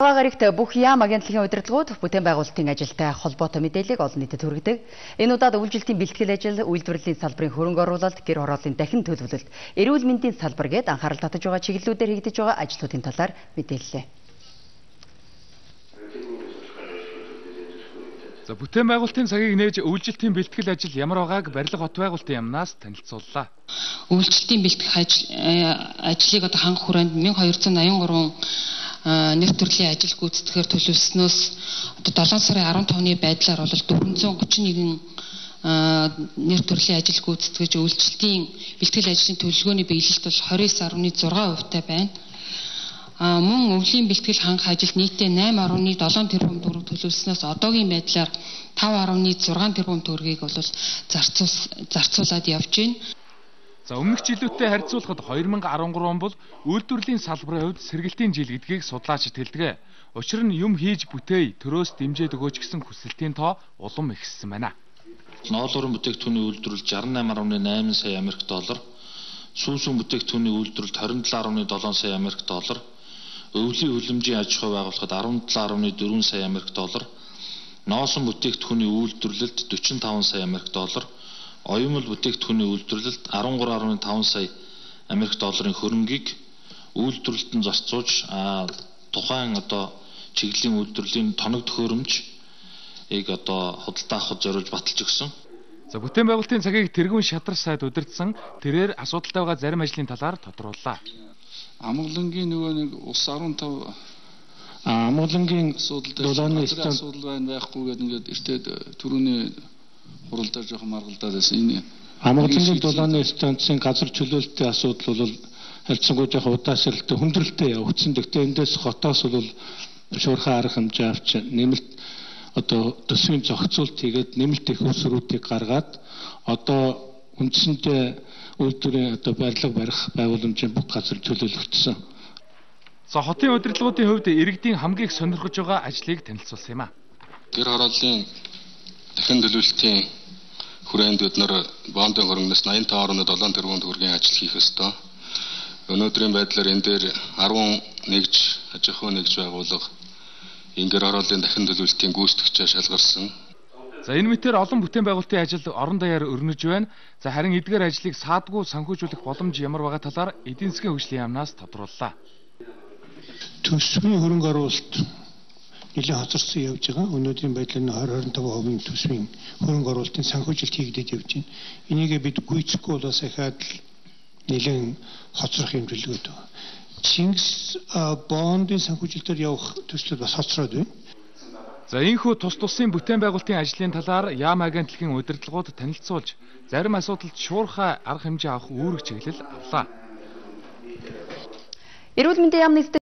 Гарагт бүх яам агентлагийн удирдлагууд бүтээн байгуулалтын ажилтай холбоотой мэдээллийг олон нийтэд хүргэдэг. Энэ удаад үйлчлэлтийн бэлтгэл ажил, үйлдвэрлэлийн салбарын хөрөнгө оруулалт, гэр хорооллын дахин төлөвлөлт, эрүүл мэндийн салбар гээд анхаарал татаж байгаа чиглэлүүдээр хийгдэж байгаа ажлуудын талаар мэдээллээ. За бүтээн байгуулалтын цагийг нээж үйлчлэлтийн бэлтгэл ажил ямар байгааг барилга хот байгуулалтын яамнаас танилцууллаа. Үйлчлэлтийн бэлтгэх э, ажлыг одоо ханх хүрээнд 1283 нэр төрлийн ажил гүйцэтгэхээр төлөвлөснөөс одоо 7 сарын 15-ны байдлаар бол 431 нэр төрлийн ажил гүйцэтгэж үйлчлэлтийн бэлтгэл ажлын төлөвлөгөөний биелэлт бол 29.6% тай байна. А мөн өвлийн бэлтгэл хангах ажилд нийтдээ 8.7 тэрбум төгрөг төлөвлөснөөс одоогийн байдлаар 5.6 тэрбум төгрөгийг бол зарцуулаад явж байна. За өмнөх жилүүтэй харьцуулахад 2013 он бол үйлдвэрлэлийн салбарын хувьд сэргэлтийн жил гэдгийг судлаачид хэлдэг. Учир нь юм хийж бүтээе, төрөөс дэмжээд өгөөч гэсэн хүсэлтийн тоо улам ихссэн байна. Ноолуурын бүтээгдэхүүний үйлдвэрлэл 68.8 сая Америк доллар, сүүсүн бүтээгдэхүүний үйлдвэрлэлд 27.7 сая Америк доллар, өвлийн хөлөмжийн аж ахуй байгууллагад 17.4 сая Америк доллар, ноосон бүтээгдэхүүний үйлдвэрлэлд 45 сая Америк доллар оюумл бүтээгдэхүүний үйлдвэрлэлд 13.5 сая Америк долларын хөрөнгийг үйлдвэрлэлтэн зарцуулж тухайн одоо чиглэлийн үйлдвэрлэлийн тоног төхөөрөмжийг одоо худалдаа авахд зориулж баталж өгсөн. За бүтээн байгуулалтын цагийг тэргүүн шадар сайд удирдсан тэрээр асуудалтай байгаа зарим ажлын талаар тодрууллаа. Амгалангийн нөгөө нэг ус 15 амгалангийн дулааны асуудал байна байхгүй гэдэг ингээд эртээд түрүүний хуралдаа жоохон маргалдаад байсан. Энэ Амгалангийн дулааны станцын газар чөлөөлтийн асуудал бол харьцангуй жоохон удаашралтай хүндрэлтэй явагдсан. Гэхдээ эндээс хотоос бол шуурхай арга хэмжээ авч нэмэлт одоо төсвийн зохицуулт хийгээд нэмэлт их усруудыг гаргаад одоо үндсэндээ үйлдвэрийн одоо барилга барих байгууламжийн бүх газар чөлөөлөгдсөн. За хотын удирдлагуудын хувьд иргэдийн хамгийн их сонирхож байгаа ажлыг танилцуулсан юм а. Гэр хорооллын дахин төлөвлөлтийн хүрээнд бид нар бондын хөрөнгнөөс 85.7 тэрбум төгрөгийн ажил хийх ёстой. Өнөөдрийн байдлаар энэ дээр 10 нэгж аж ахуй нэгж байгууллага ингэр хорооллын дахин төлөвлөлтийн гүйцэтгэгчээ шалгарсан. За энэ мэтэр олон бүтээн байгуулалтын ажил орон даяар өрнөж байна. За харин эдгээр ажлыг саадгүй санхүүжүүлэх боломж ямар байгаа талаар эдийн засгийн хөгжлийн яамнаас тодрууллаа. Төсвийн хөрөнгө оруулалт нэлээд хоцорсон явж байгаа. Өнөөдрийн байдлаар нь 20-25% төсвийн хөрөнгө оруулалтын санхүүжилт хийгдэж явж байна. Энийгээ бид гүйцэхгүй бол сахиад нэлээд хоцрох хэмжээлүүд байна. Чингис бондын санхүүжилтээр явах төслүүд бас хоцроод байна. За ийхүү тус тусын бүтээн байгуулалтын ажлын талаар Яам агентлагийн удирдлагууд танилцуулж зарим асуудалд шуурхай арга хэмжээ авах үүрэг чиглэл авлаа. Эрүүл мэндийн яамны